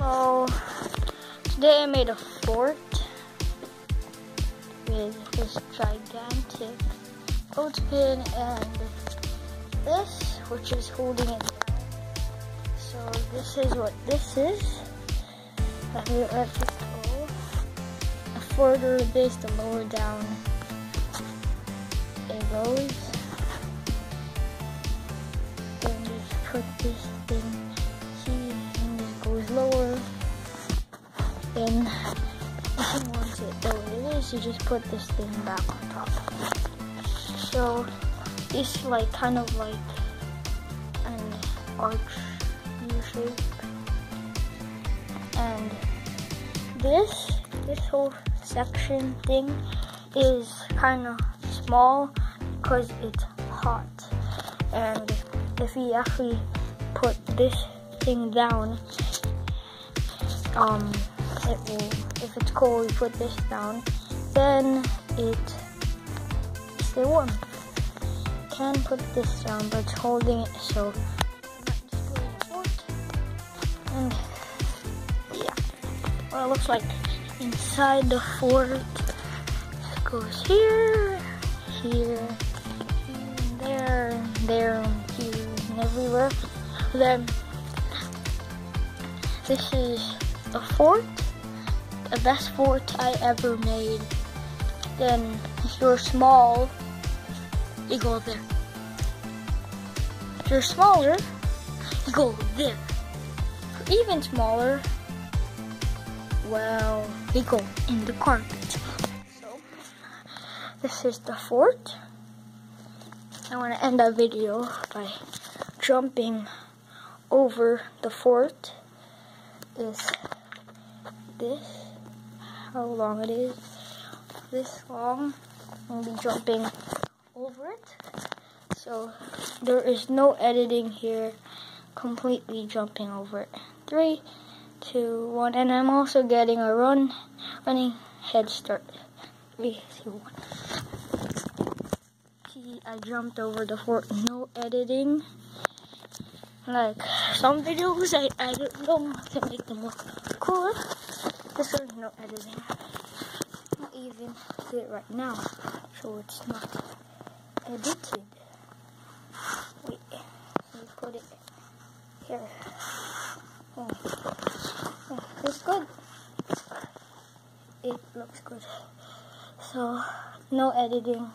So today I made a fort with this gigantic clothespin and this, which is holding it down. So this is what this is. Let me let it go. The further this, the lower down it goes. Then just put this you just put this thing back on top. So it's like kind of like an arch U shape. And this this whole section thing is kind of small because it's hot. And if we actually put this thing down, um, it will, if it's cold, we put this down, then it stay warm. Can put this down, but it's holding it so and yeah, well, it looks like inside the fort goes here, here, there, there, here, and everywhere. Then this is a fort, the best fort I ever made. Then if you're small, you go there. If you're smaller, you go there. For even smaller, well, you go in the carpet. So, this is the fort. I want to end our video by jumping over the fort is this, how long it is, this long, I'll be jumping over it. So there is no editing here, completely jumping over it. Three, two, one, and I'm also getting a run, running head start. Three, two, one. See, I jumped over the fort, no editing. Like some videos, I edit them to make them look cooler. This one's no editing. Not even it right now, so it's not edited. Wait, let me put it here. Oh, oh it's good. It looks good. So, no editing.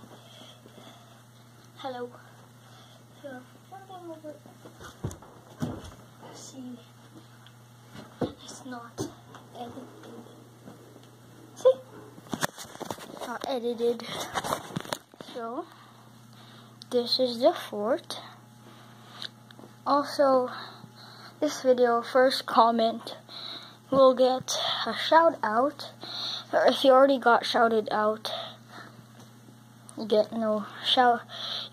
Hello. So, something over see it's not edited. See? Not edited. So this is the fort. Also this video first comment will get a shout out. Or if you already got shouted out, you get no shout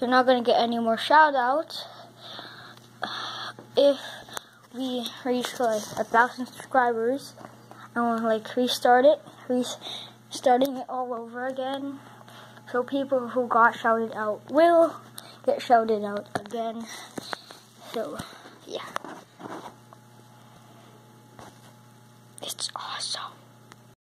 you're not gonna get any more shout outs if we reach like a thousand subscribers, I want to like restart it, restarting it all over again. So people who got shouted out will get shouted out again. So.